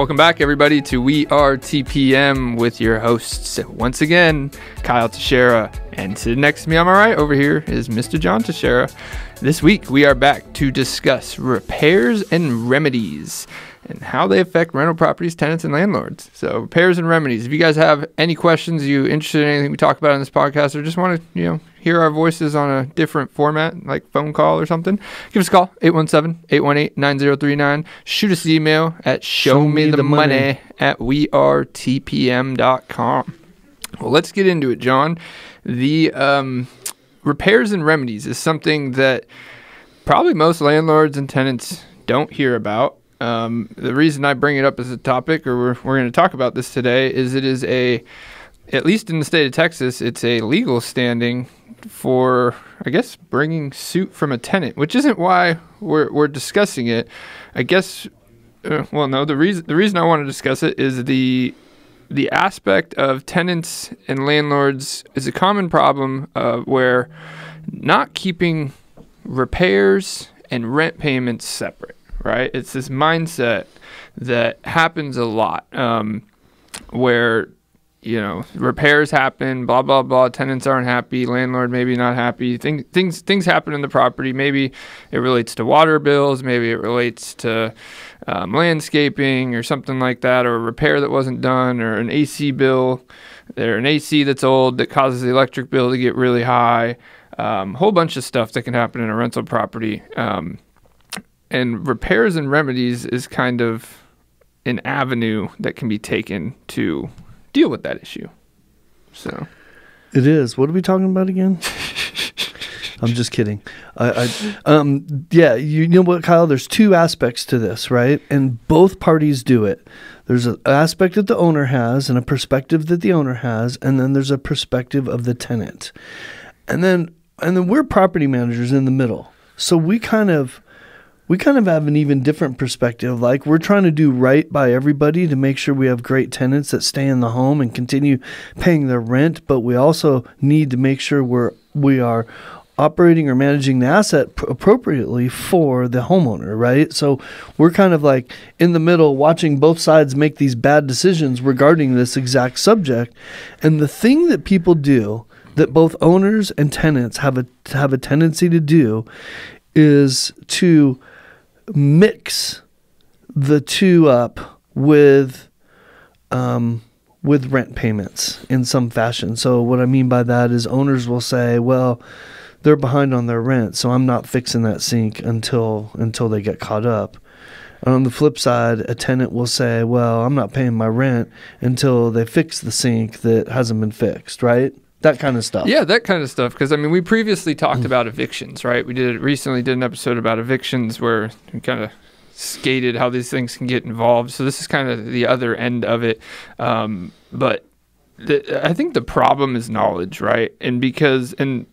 Welcome back, everybody, to We Are TPM with your hosts once again, Kyle Teixeira. And sitting next to me on my right over here is Mr. John Teixeira. This week, we are back to discuss repairs and remedies and how they affect rental properties, tenants, and landlords. So, repairs and remedies. If you guys have any questions, you interested in anything we talk about in this podcast, or just want to, you know, hear our voices on a different format, like phone call or something, give us a call, 817-818-9039. Shoot us an email at show me the money at wearetpm.com. Well, let's get into it, John. The um, repairs and remedies is something that probably most landlords and tenants don't hear about. Um, the reason I bring it up as a topic, or we're, we're going to talk about this today, is it is a, at least in the state of Texas, it's a legal standing for, I guess, bringing suit from a tenant, which isn't why we're, we're discussing it. I guess, uh, well, no, the reason the reason I want to discuss it is the the aspect of tenants and landlords is a common problem uh, where not keeping repairs and rent payments separate, right? It's this mindset that happens a lot um, where you know repairs happen blah blah blah tenants aren't happy landlord maybe not happy things things things happen in the property maybe it relates to water bills maybe it relates to um, landscaping or something like that or a repair that wasn't done or an ac bill or an ac that's old that causes the electric bill to get really high um, whole bunch of stuff that can happen in a rental property um, and repairs and remedies is kind of an avenue that can be taken to deal with that issue. So it is. What are we talking about again? I'm just kidding. I, I, um, yeah, you know what, Kyle? There's two aspects to this, right? And both parties do it. There's an aspect that the owner has, and a perspective that the owner has, and then there's a perspective of the tenant, and then and then we're property managers in the middle. So we kind of we kind of have an even different perspective. Like we're trying to do right by everybody to make sure we have great tenants that stay in the home and continue paying their rent, but we also need to make sure we're we are operating or managing the asset pr- appropriately for the homeowner, right? So we're kind of like in the middle watching both sides make these bad decisions regarding this exact subject. And the thing that people do that both owners and tenants have a have a tendency to do is to mix the two up with um, with rent payments in some fashion. So what I mean by that is owners will say, well, they're behind on their rent, so I'm not fixing that sink until until they get caught up. And on the flip side, a tenant will say, well, I'm not paying my rent until they fix the sink that hasn't been fixed, right? That kind of stuff. Yeah, that kind of stuff. Because I mean, we previously talked about evictions, right? We did recently did an episode about evictions where we kind of skated how these things can get involved. So this is kind of the other end of it. Um, but the, I think the problem is knowledge, right? And because and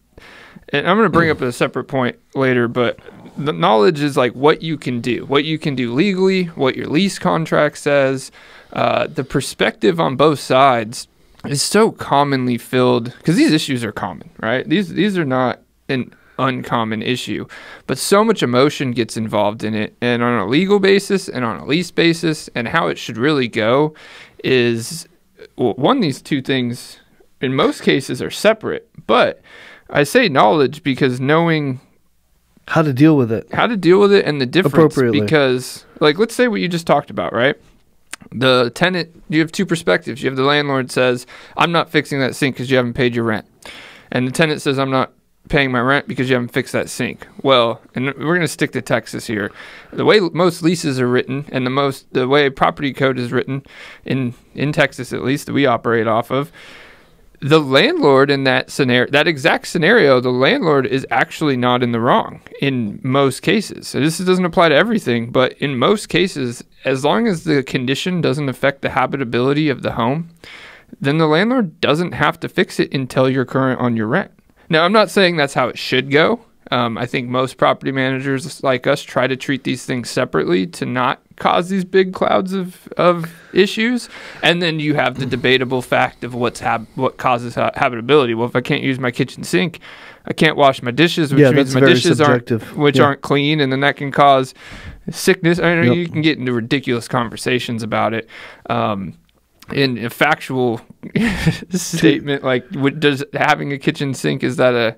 and I'm going to bring up a separate point later, but the knowledge is like what you can do, what you can do legally, what your lease contract says, uh, the perspective on both sides is so commonly filled because these issues are common, right? These these are not an uncommon issue, but so much emotion gets involved in it, and on a legal basis and on a lease basis, and how it should really go is well, one these two things in most cases are separate, but I say knowledge because knowing how to deal with it, how to deal with it, and the difference because like let's say what you just talked about, right? The tenant you have two perspectives. You have the landlord says i'm not fixing that sink because you haven't paid your rent. And the tenant says i'm not paying my rent because you haven't fixed that sink. Well and we're going to stick to texas here. The way most leases are written and the most the way property code is written in in texas at least that we operate off of the landlord in that scenario, that exact scenario, the landlord is actually not in the wrong in most cases. So this doesn't apply to everything, but in most cases, as long as the condition doesn't affect the habitability of the home, then the landlord doesn't have to fix it until you're current on your rent. Now, I'm not saying that's how it should go. Um, I think most property managers like us try to treat these things separately to not cause these big clouds of, of issues. And then you have the debatable fact of what's hab- what causes ha- habitability. Well, if I can't use my kitchen sink, I can't wash my dishes, which yeah, means my dishes subjective. aren't which yeah. aren't clean, and then that can cause sickness. I know Yep. you can get into ridiculous conversations about it. Um, in a factual statement, like, would, does having a kitchen sink is that a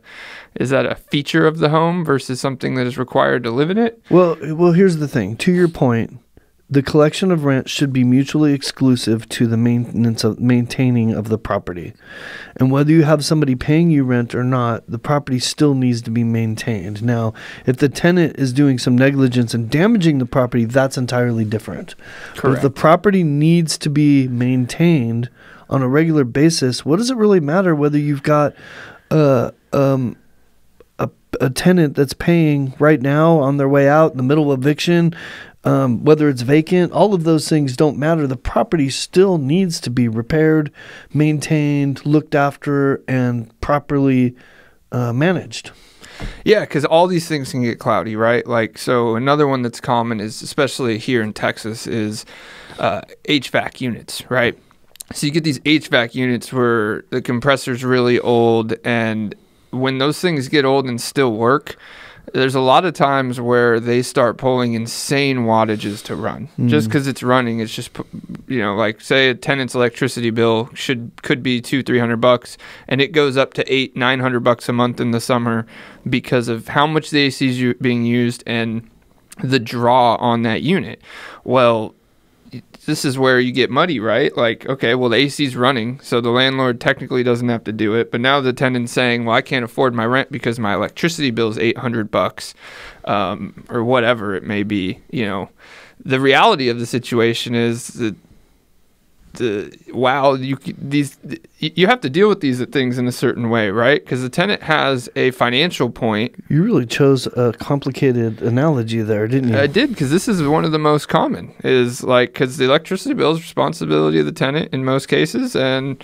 is that a feature of the home versus something that is required to live in it? Well, well, here's the thing. To your point, the collection of rent should be mutually exclusive to the maintenance of maintaining of the property. And whether you have somebody paying you rent or not, the property still needs to be maintained. Now, if the tenant is doing some negligence and damaging the property, that's entirely different. But if the property needs to be maintained on a regular basis, what does it really matter whether you've got uh, um, a, a tenant that's paying right now on their way out in the middle of eviction, um, whether it's vacant, all of those things don't matter. The property still needs to be repaired, maintained, looked after, and properly uh, managed. Yeah, because all these things can get cloudy, right? Like, so another one that's common is, especially here in Texas, is uh, HVAC units, right? So you get these HVAC units where the compressor's really old, and when those things get old and still work, there's a lot of times where they start pulling insane wattages to run. Mm. Just because it's running, it's just you know, like say a tenant's electricity bill should could be two three hundred bucks, and it goes up to eight nine hundred bucks a month in the summer because of how much the AC is being used and the draw on that unit. Well, this is where you get muddy, right? Like, okay, well, the AC's running, so the landlord technically doesn't have to do it. But now the tenant's saying, well, I can't afford my rent because my electricity bill is 800 bucks um, or whatever it may be. You know, the reality of the situation is that the wow you c- these you have to deal with these things in a certain way right because the tenant has a financial point You really chose a complicated analogy there, didn't you? I did because this is one of the most common. Is like because the electricity bill is responsibility of the tenant in most cases, and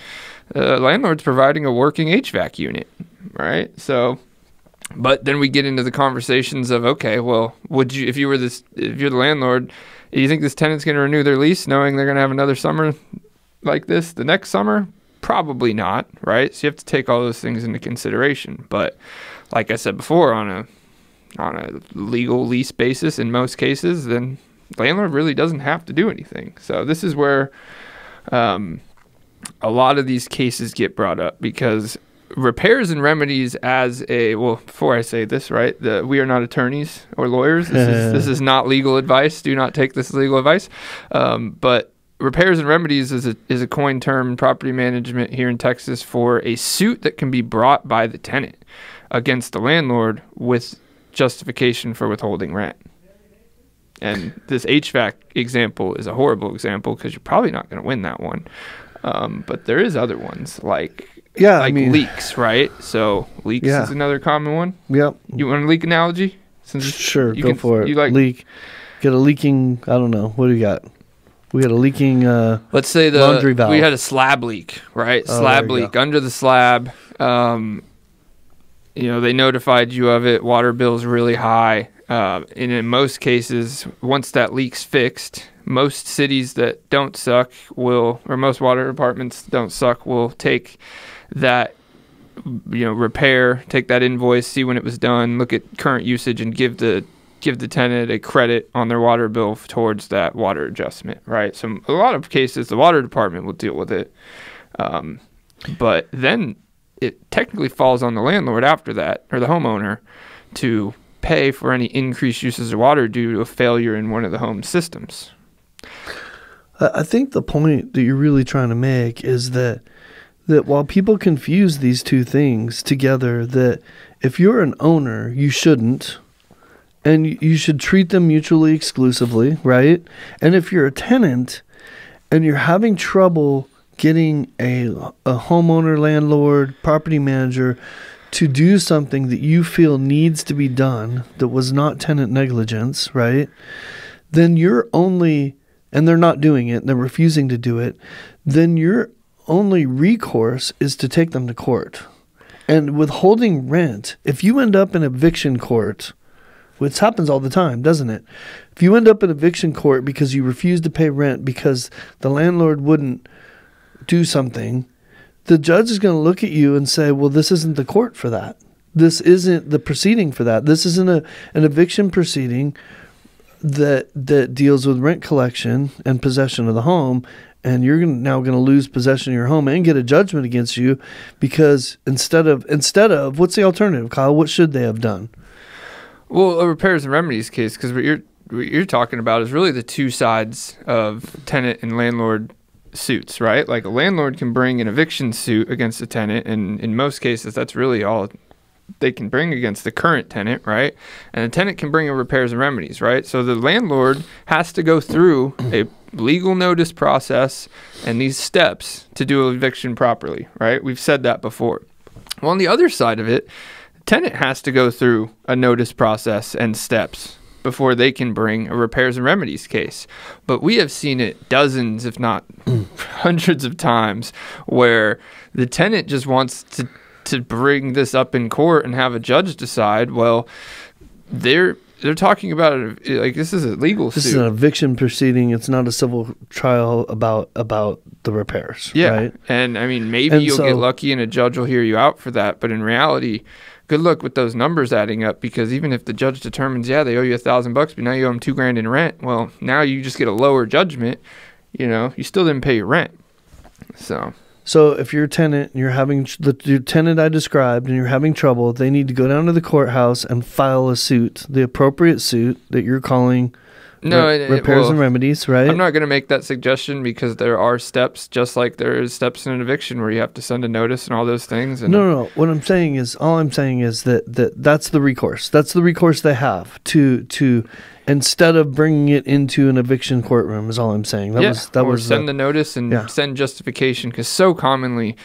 uh, landlord's providing a working HVAC unit, right? So, but then we get into the conversations of okay, well, would you if you were this if you're the landlord, you think this tenant's going to renew their lease knowing they're going to have another summer like this the next summer? Probably not, right? So you have to take all those things into consideration. But like I said before, on a on a legal lease basis in most cases, then landlord really doesn't have to do anything. So this is where um, a lot of these cases get brought up because repairs and remedies as a well before i say this right the, we are not attorneys or lawyers. This is, this is not legal advice. Do not take this legal advice. Um, but repairs and remedies is a, is a coined term in property management here in texas for a suit that can be brought by the tenant against the landlord with justification for withholding rent. And this HVAC example is a horrible example because you're probably not going to win that one. Um, but there is other ones like Yeah, I like mean- leaks, right? So leaks Yeah. is another common one. Yep. You want a leak analogy? Since Sure, you go can- for it. You like leak. Get a leaking. I don't know. What do you got? We got a leaking. Uh, Let's say the Laundry valve. we had a slab leak, right? Oh, slab leak under the slab. Um, you know, they notified you of it. Water bill's really high. Uh, and in most cases, once that leak's fixed, most cities that don't suck will, or most water departments don't suck, will take that, you know, repair, take that invoice, see when it was done, look at current usage, and give the give the tenant a credit on their water bill towards that water adjustment, right? So a lot of cases, the water department will deal with it, um, but then it technically falls on the landlord after that or the homeowner to pay for any increased uses of water due to a failure in one of the home systems. I think the point that you're really trying to make is that that while people confuse these two things together, that if you're an owner, you shouldn't, and you should treat them mutually exclusively, right? And if you're a tenant and you're having trouble getting a a homeowner, landlord, property manager to do something that you feel needs to be done that was not tenant negligence, right? Then you're only and they're not doing it, they're refusing to do it, then your only recourse is to take them to court. And withholding rent, if you end up in eviction court, which happens all the time, doesn't it? If you end up in eviction court because you refuse to pay rent because the landlord wouldn't do something, the judge is going to look at you and say, "Well, this isn't the court for that. This isn't the proceeding for that. This isn't a an eviction proceeding that that deals with rent collection and possession of the home and you're now going to lose possession of your home and get a judgment against you because instead of instead of what's the alternative Kyle what should they have done Well, a repairs and remedies case, because what you're what you're talking about is really the two sides of tenant and landlord suits, right? Like a landlord can bring an eviction suit against a tenant, and in most cases, that's really all they can bring against the current tenant, right? And the tenant can bring in repairs and remedies, right? So the landlord has to go through a legal notice process and these steps to do eviction properly, right? We've said that before. Well, on the other side of it, tenant has to go through a notice process and steps before they can bring a repairs and remedies case. But we have seen it dozens, if not hundreds of times, where the tenant just wants to to bring this up in court and have a judge decide. Well, they're they're talking about it like this is a legal this suit. is an eviction proceeding it's not a civil trial about about the repairs Yeah. right And I mean, maybe And you'll so- get lucky and a judge will hear you out for that. But in reality, good luck with those numbers adding up because even if the judge determines, yeah, they owe you a thousand bucks, but now you owe them two grand in rent, well, now you just get a lower judgment. You know, you still didn't pay your rent. So, So if you're a tenant and you're having the your tenant I described and you're having trouble, they need to go down to the courthouse and file a suit, the appropriate suit that you're calling no, re- it- repairs well, and remedies, right? I'm not going to make that suggestion because there are steps, just like there is steps in an eviction where you have to send a notice and all those things. And no, no, no. What I'm saying is, all I'm saying is that, that that's the recourse. That's the recourse they have to to instead of bringing it into an eviction courtroom. Is all I'm saying. That yeah, was that was send the, the notice and yeah. send justification because so commonly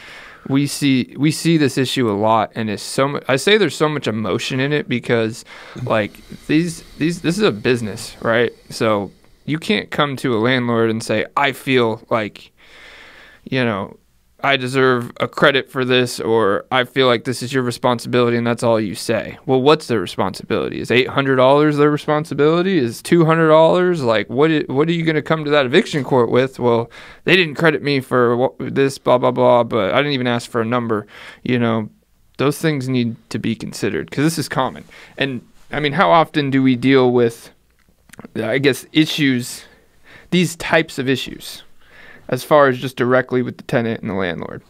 we see we see this issue a lot and it's so much i say there's so much emotion in it because like these these this is a business right? So you can't come to a landlord and say i feel like you know i deserve a credit for this or i feel like this is your responsibility and that's all you say. Well what's their responsibility? Is $800 their responsibility? Is $200 like what what are you going to come to that eviction court with? Well they didn't credit me for this blah blah blah but i didn't even ask for a number you know? Those things need to be considered because this is common. And i mean how often do we deal with i guess issues these types of issues as far as just directly with the tenant and the landlord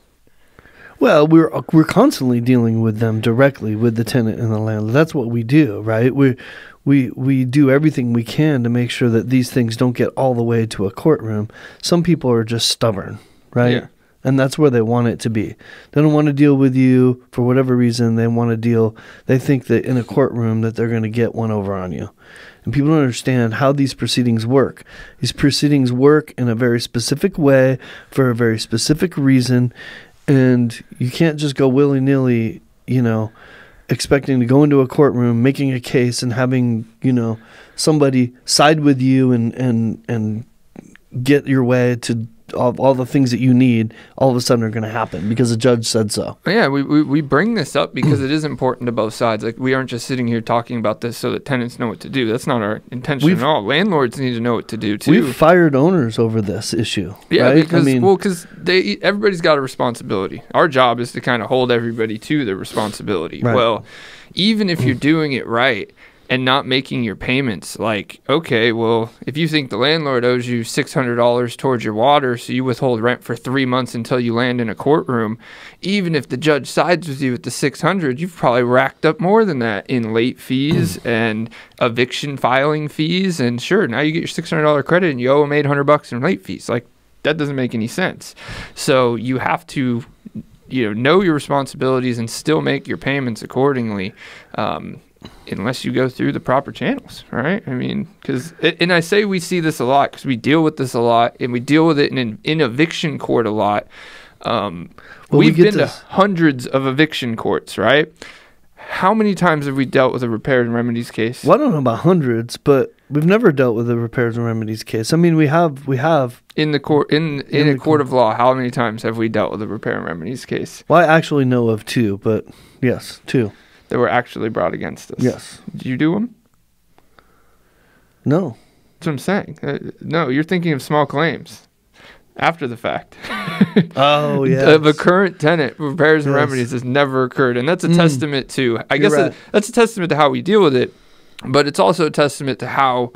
Well, we're uh, we're constantly dealing with them directly with the tenant and the landlord. That's what we do, right? We we we do everything we can to make sure that these things don't get all the way to a courtroom. Some people are just stubborn, right? Yeah. And that's where they want it to be. They don't want to deal with you for whatever reason. They want to deal. They think that in a courtroom that they're going to get one over on you. And people don't understand how these proceedings work. These proceedings work in a very specific way for a very specific reason, and you can't just go willy nilly, you know, expecting to go into a courtroom, making a case, and having you know somebody side with you and and and get your way to all, all the things that you need. All of a sudden are going to happen because the judge said so. Yeah, we, we, we bring this up because it is important to both sides. Like we aren't just sitting here talking about this so that tenants know what to do. That's not our intention We've- at all. Landlords need to know what to do too. We've fired owners over this issue. yeah, right? because I mean, well, because they everybody's got a responsibility. Our job is to kind of hold everybody to their responsibility. Right. Well, even if you're doing it right and not making your payments, like okay, well, if you think the landlord owes you six hundred dollars towards your water, so you withhold rent for three months until you land in a courtroom, even if the judge sides with you at the six hundred, you've probably racked up more than that in late fees and eviction filing fees, and sure, now you get your six hundred dollar credit and you owe them eight hundred bucks in late fees, like that doesn't make any sense. So you have to, you know, know your responsibilities and still make your payments accordingly, um, unless you go through the proper channels, right? I mean, because and I say we see this a lot because we deal with this a lot and we deal with it in in eviction court a lot. Um, Well, we we've get been to hundreds of eviction courts, right? How many times have we dealt with a repair and remedies case? well, I don't know about hundreds, but we've never dealt with a repairs and remedies case. I mean, we have we have. in the court in in, In a the court of law? How many times have we dealt with a repair and remedies case Well, I actually know of two, but yes, two. That were actually brought against us? Yes. Did you do them? No. That's what I'm saying. Uh, no, you're thinking of small claims after the fact. Oh yeah. Of a current tenant, repairs and Yes. remedies has never occurred, and that's a Mm. testament to. I You're guess right. that- that's a testament to how we deal with it, but it's also a testament to how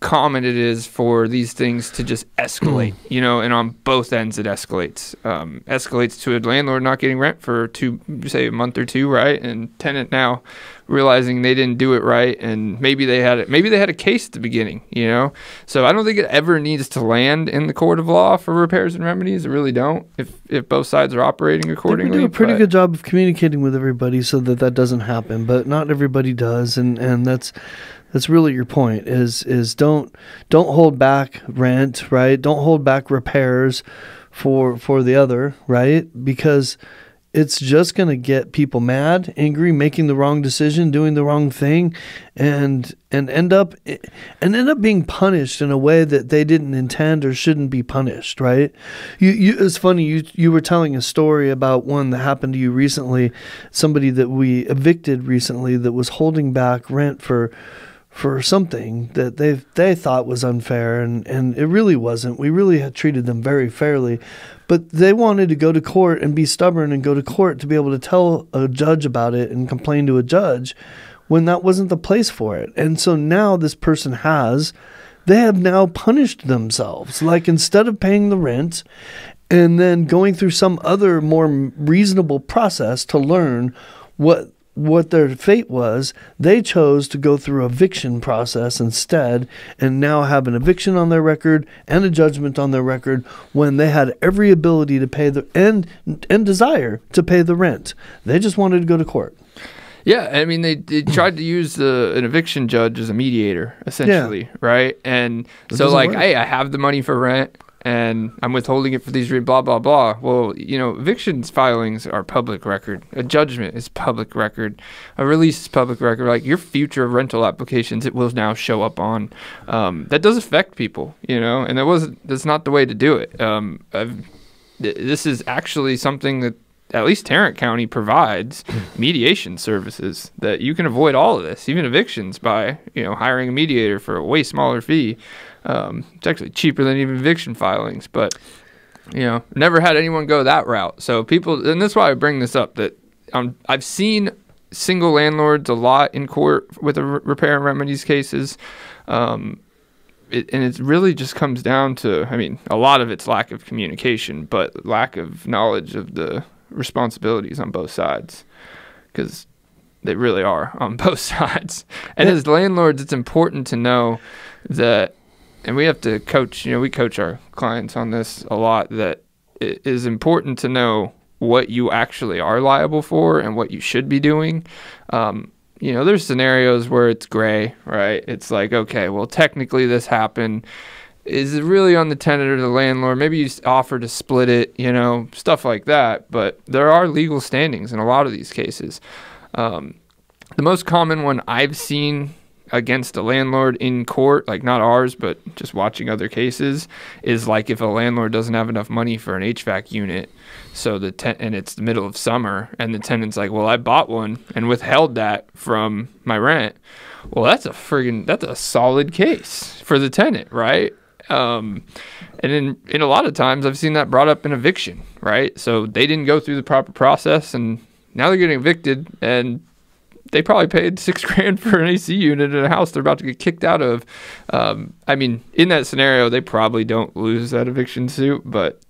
common it is for these things to just escalate, you know, and on both ends it escalates. Um, escalates to a landlord not getting rent for two, say a month or two, right? And tenant now realizing they didn't do it right, and maybe they had it, maybe they had a case at the beginning, you know. So I don't think it ever needs to land in the court of law for repairs and remedies. I really don't. If if both sides are operating accordingly, we do a pretty good job of communicating with everybody so that that doesn't happen, but not everybody does, and and that's that's really your point is is don't don't hold back rent, right? Don't hold back repairs for for the other, right? Because it's just going to get people mad, angry, making the wrong decision, doing the wrong thing, and and end up and end up being punished in a way that they didn't intend or shouldn't be punished. Right? You, you it's funny you you were telling a story about one that happened to you recently, somebody that we evicted recently that was holding back rent for for something that they they thought was unfair and and it really wasn't. We really had treated them very fairly, but they wanted to go to court and be stubborn and go to court to be able to tell a judge about it and complain to a judge when that wasn't the place for it. And so now this person has they have now punished themselves. Like instead of paying the rent and then going through some other more reasonable process to learn what what their fate was, they chose to go through eviction process instead and now have an eviction on their record and a judgment on their record when they had every ability to pay the and and desire to pay the rent. They just wanted to go to court. Yeah, I mean they, they tried to use the an eviction judge as a mediator, essentially, right? And It so like, work. hey, I have the money for rent, and I'm withholding it for these re- blah blah blah. Well, you know, evictions filings are public record. A judgment is public record. A release is public record. Like your future rental applications, it will now show up on. Um, that does affect people, you know, and that wasn't. That's not the way to do it. Um, this is actually something that at least Tarrant County provides mediation services that you can avoid all of this, even evictions, by you know hiring a mediator for a way smaller fee. Um, it's actually cheaper than even eviction filings, but you know, never had anyone go that route. So people, and that's why I bring this up. That um, I've seen single landlords a lot in court with the repair and remedies cases. Um, it, and it really just comes down to, I mean, a lot of it's lack of communication, but lack of knowledge of the responsibilities on both sides, because they really are on both sides. And as landlords, it's important to know that, and we have to coach. You know, we coach our clients on this a lot. That it is important to know what you actually are liable for and what you should be doing. Um, you know, there's scenarios where it's gray, right? It's like, okay, well, technically this happened. Is it really on the tenant or the landlord? Maybe you offer to split it, you know, stuff like that. But there are legal standings in a lot of these cases. Um, the most common one I've seen against a landlord in court, like not ours, but just watching other cases, is like if a landlord doesn't have enough money for an HVAC unit, so the ten- and it's the middle of summer, and the tenant's like, "Well, I bought one and withheld that from my rent." Well, that's a friggin' that's a solid case for the tenant, right? Um, and in in a lot of times, I've seen that brought up in eviction, right? So they didn't go through the proper process, and now they're getting evicted, and they probably paid six grand for an AC unit in a house they're about to get kicked out of. Um, I mean, in that scenario, they probably don't lose that eviction suit, but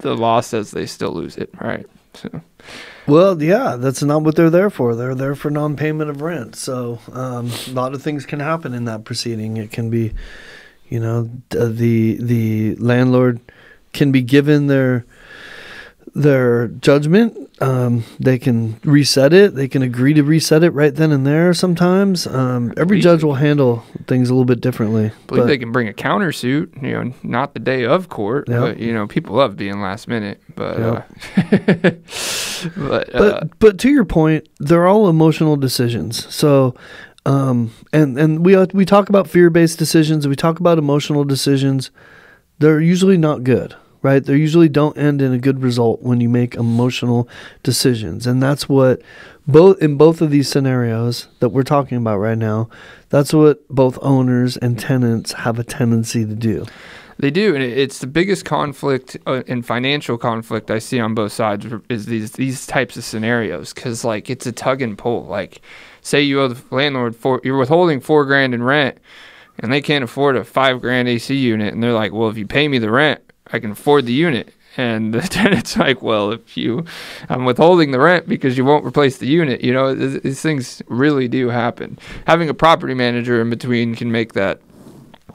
the law says they still lose it, right? So Well, yeah, that's not what they're there for. They're there for non-payment of rent. So um, a lot of things can happen in that proceeding. It can be, you know, d- the the landlord can be given their their judgment. Um, they can reset it. They can agree to reset it right then and there. Sometimes um, every judge will handle things a little bit differently. I believe but- they can bring a countersuit, you know, not the day of court, Yeah. but you know, people love being last minute, but Yeah. uh, but, uh, but but to your point, they're all emotional decisions. So, um, and and we we talk about fear based decisions. We talk about emotional decisions. They're usually not good, right? They usually don't end in a good result when you make emotional decisions, and that's what both in both of these scenarios that we're talking about right now. That's what both owners and tenants have a tendency to do. They do, and it's the biggest conflict uh, and financial conflict I see on both sides is these these types of scenarios because like it's a tug and pull. Like, say you owe the landlord for you're withholding four grand in rent, and they can't afford a five grand AC unit, and they're like, well, if you pay me the rent, I can afford the unit. And the tenant's like, well, if you, I'm withholding the rent because you won't replace the unit. You know, th- these things really do happen. Having a property manager in between can make that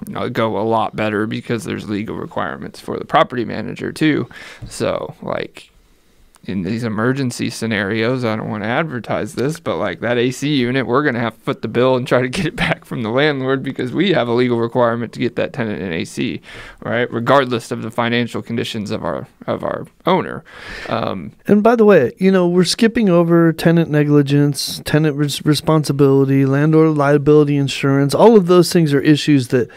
you know, go a lot better because there's legal requirements for the property manager too. So, like, in these emergency scenarios, I don't want to advertise this, but like that AC unit, we're going to have to foot the bill and try to get it back from the landlord because we have a legal requirement to get that tenant an AC, right? Regardless of the financial conditions of our of our owner. Um, And by the way, you know, we're skipping over tenant negligence, tenant res- responsibility, landlord liability insurance. All of those things are issues that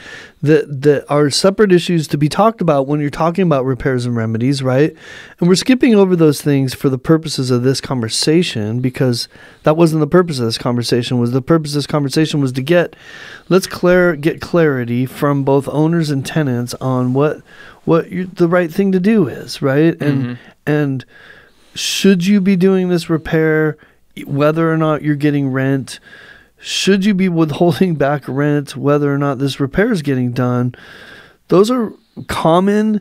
that that are separate issues to be talked about when you're talking about repairs and remedies, right? And we're skipping over those things for the purposes of this conversation because that wasn't the purpose of this conversation. Was the purpose of this conversation was to get let's clar- get clarity from both owners and tenants on what what you, the right thing to do is, right? And Mhm. and should you be doing this repair whether or not you're getting rent should you be withholding back rent whether or not this repair is getting done those are common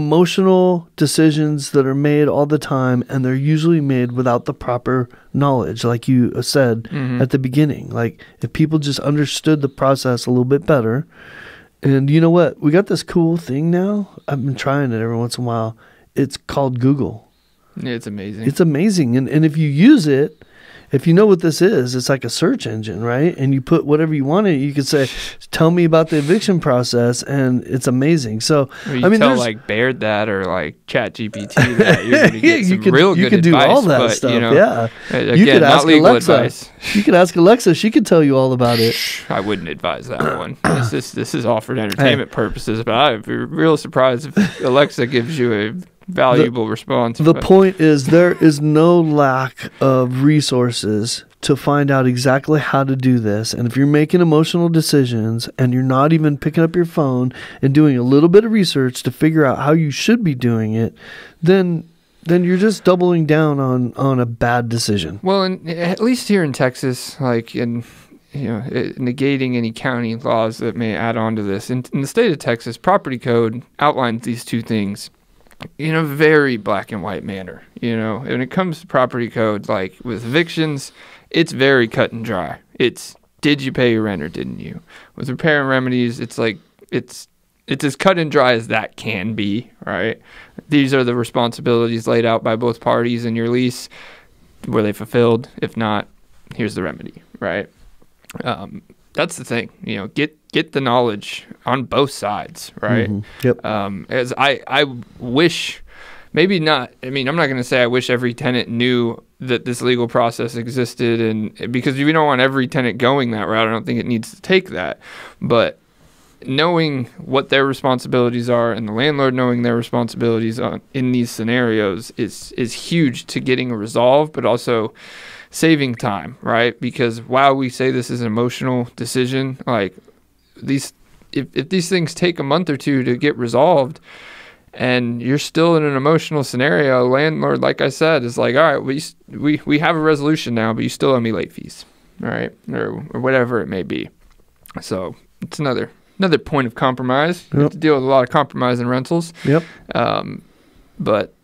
emotional decisions that are made all the time and they're usually made without the proper knowledge like you said Mhm. at the beginning like if people just understood the process a little bit better and you know what we got this cool thing now i've been trying it every once in a while it's called google it's amazing. it's amazing. And, and if you use it, if you know what this is, it's like a search engine, right? And you put whatever you want in. You could say, tell me about the eviction process. And it's amazing. So, I mean, tell like Bard that or like Chat GPT that you're gonna get yeah, you some could, real you good could do all that but, stuff. You know, yeah. uh, you Again, could not ask legal Alexa. advice. You could ask Alexa. She could tell you all about it. I wouldn't advise that one. This is this is all for entertainment purposes, but I'd be real surprised if Alexa gives you a valuable response. The but- point is, there is no lack of resources to find out exactly how to do this. And if you're making emotional decisions and you're not even picking up your phone and doing a little bit of research to figure out how you should be doing it, then then you're just doubling down on on a bad decision. Well, and eh, at least here in Texas, like in you know, it, negating any county laws that may add on to this. In, in the state of Texas, property code outlines these two things in a very black and white manner. You know, when it comes to property code, like with evictions, it's very cut and dry. It's did you pay your rent or didn't you? With repair and remedies, it's like it's it's as cut and dry as that can be, right? These are the responsibilities laid out by both parties in your lease. Were they fulfilled? If not, here's the remedy, right? Um, that's the thing, you know, get get the knowledge on both sides, right? Mhm. Yep. Um, as I I wish, maybe not. I mean, I'm not going to say I wish every tenant knew that this legal process existed, and because we don't want every tenant going that route. I don't think it needs to take that, but knowing what their responsibilities are and the landlord knowing their responsibilities on, in these scenarios is is huge to getting a resolve, but also saving time, right? Because while we say this is an emotional decision, like these, if, if these things take a month or two to get resolved, and you're still in an emotional scenario, landlord, like I said, is like, all right, we we we have a resolution now, but you still owe me late fees, all right, or or whatever it may be. So it's another another point of compromise. You have to deal with a lot of compromise in rentals. Yep. Um, but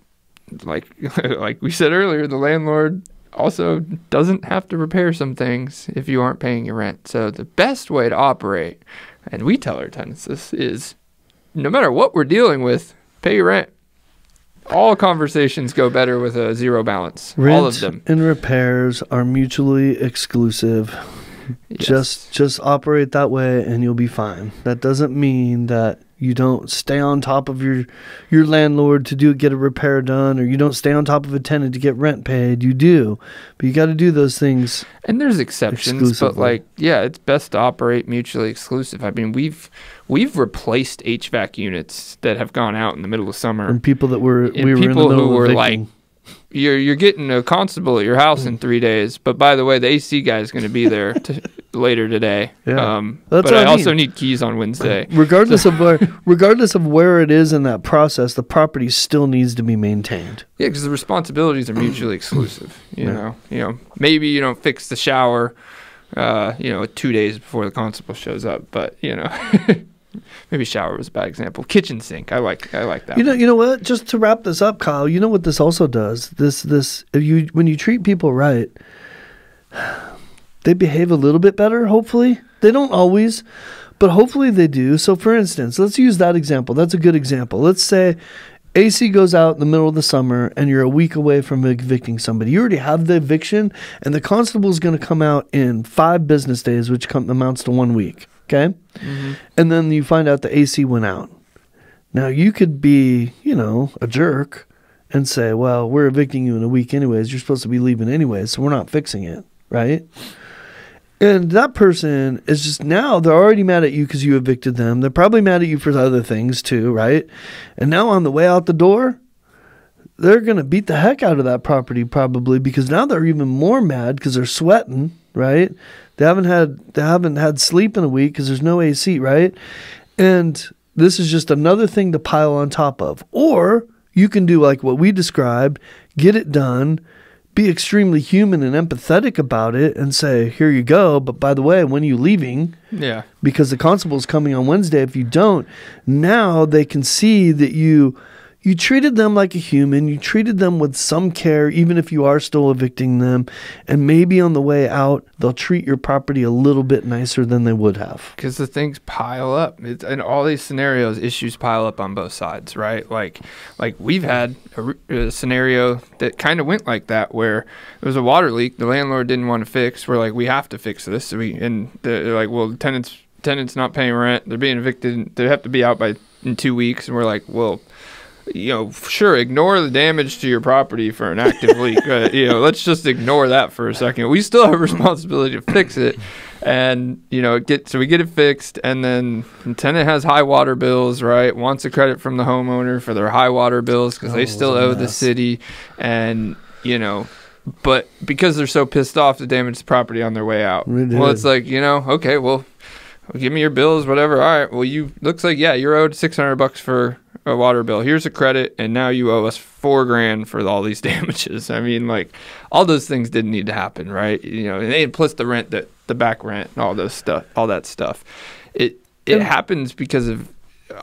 like like we said earlier, the landlord also doesn't have to repair some things if you aren't paying your rent. So the best way to operate, and we tell our tenants this, is no matter what we're dealing with, pay your rent. All conversations go better with a zero balance. Rent All of them. and repairs are mutually exclusive. Yes. Just just operate that way and you'll be fine. That doesn't mean that you don't stay on top of your your landlord to do get a repair done or you don't stay on top of a tenant to get rent paid. You do. But you got to do those things. And there's exceptions, but like, yeah, it's best to operate mutually exclusive. I mean, we've we've replaced HVAC units that have gone out in the middle of summer. And people that were we were in the people middle who of were evicting. You're you're getting a constable at your house in three days, but by the way, the AC guy is going to be there to, later today. Yeah. Um, That's but I, I also need keys on Wednesday. regardless of where regardless of where it is in that process, the property still needs to be maintained. Yeah, because the responsibilities are mutually exclusive. You Yeah. know, you know, maybe you don't fix the shower Uh, you know, two days before the constable shows up. But you know, maybe shower was a bad example. Kitchen sink. I like. I like that. You know, one. you know what? Just to wrap this up, Kyle. You know what this also does. This, this. If you when you treat people right, they behave a little bit better. Hopefully, they don't always, but hopefully they do. So, for instance, let's use that example. That's a good example. Let's say AC goes out in the middle of the summer and you're a week away from evicting somebody. You already have the eviction, and the constable is going to come out in five business days, which come, amounts to one week. Okay. Mm-hmm. And then you find out the AC went out. Now, you could be, you know, a jerk and say, well, we're evicting you in a week anyways. You're supposed to be leaving anyways, so we're not fixing it. Right. And that person is just now they're already mad at you because you evicted them. They're probably mad at you for other things too, right? And now on the way out the door, they're gonna beat the heck out of that property probably because now they're even more mad because they're sweating, right? They haven't had they haven't had sleep in a week because there's no AC, right? And this is just another thing to pile on top of. Or you can do like what we described, get it done, be extremely human and empathetic about it and say, "Here you go, but by the way, when are you leaving?" Yeah. because the constable's coming on Wednesday. If you don't, now they can see that you you treated them like a human. You treated them with some care, even if you are still evicting them. And maybe on the way out, they'll treat your property a little bit nicer than they would have. because the things pile up. It's, in all these scenarios, issues pile up on both sides, right? Like, like we've had a scenario that kind of went like that, where there was a water leak. The landlord didn't want to fix. We're like, we have to fix this. So we and they're like, well, the tenants tenants not paying rent. They're being evicted. They have to be out by in two weeks. And we're like, well. You know, sure. Ignore the damage to your property for an active leak. Uh, you know, let's just ignore that for a second. We still have a responsibility to fix it and you know get so we get it fixed and then the tenant has high water bills right wants a credit from the homeowner for their high water bills because Oh, they still owe the city and you know but because they're so pissed off to damage the property on their way out We well it's like you know okay well give me your bills whatever all right well you looks like yeah you're owed 600 bucks for a water bill here's a credit and now you owe us four grand for all these damages i mean like all those things didn't need to happen right you know and they, plus the rent that the back rent and all those stuff all that stuff it it And- happens because of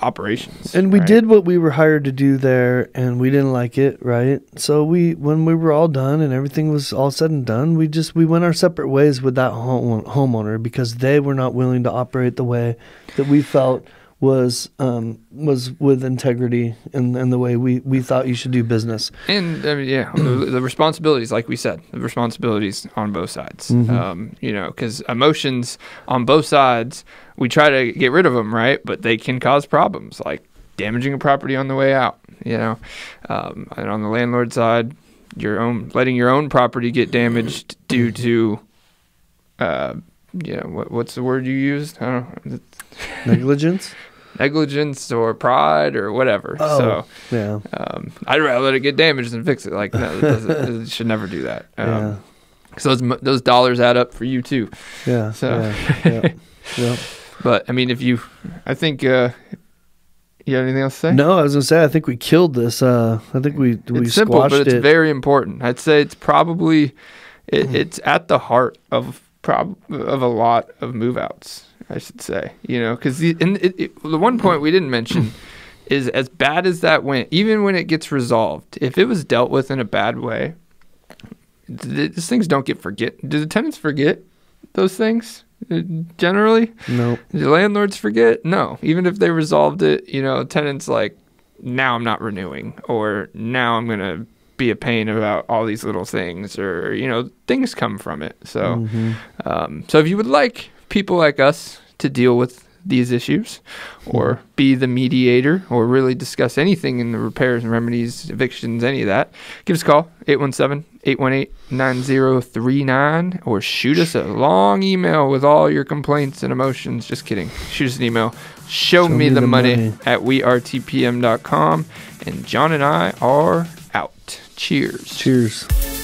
operations And we right? did what we were hired to do there, and we didn't like it, right? So we, when we were all done and everything was all said and done, we just we went our separate ways with that home, homeowner because they were not willing to operate the way that we felt was um, was with integrity and, and the way we, we thought you should do business. And I mean, yeah, the, responsibilities, like we said, the responsibilities on both sides. Mhm. Um, you know, because emotions on both sides, we try to get rid of them, right? But they can cause problems, like damaging a property on the way out. You know, um, and on the landlord side, your own letting your own property get damaged due to, uh, yeah, what, what's the word you used? I don't know, Negligence? Negligence or pride or whatever. Oh. So. yeah. Um, I'd rather let it get damaged than fix it. Like, no, it it should never do that. yeah. Um, So those those dollars add up for you too. Yeah. So- yeah. Yeah. yeah. But I mean, if you, I think, uh, you have anything else to say? No, I was gonna say I think we killed this. Uh, I think we we it's simple, but it's it. very important. I'd say it's probably, it, it's at the heart of prob of a lot of move outs. I should say, you know, because the and it, it, the one point we didn't mention is as bad as that went, even when it gets resolved, if it was dealt with in a bad way, th- these things don't get forget. Do the tenants forget those things uh, generally? no. Do landlords forget? No. Even if they resolved it, you know, tenants like, now I'm not renewing, or now I'm gonna be a pain about all these little things, or you know, things come from it. So, Mhm. um, so if you would like people like us to deal with these issues, or hmm. be the mediator, or really discuss anything in the repairs and remedies, evictions, any of that, give us a call 817-818-9039, or shoot us a long email with all your complaints and emotions. Just kidding. Shoot us an email. Show, me, the, money, money. at wearetpm.com. And John and I are out. Cheers. Cheers.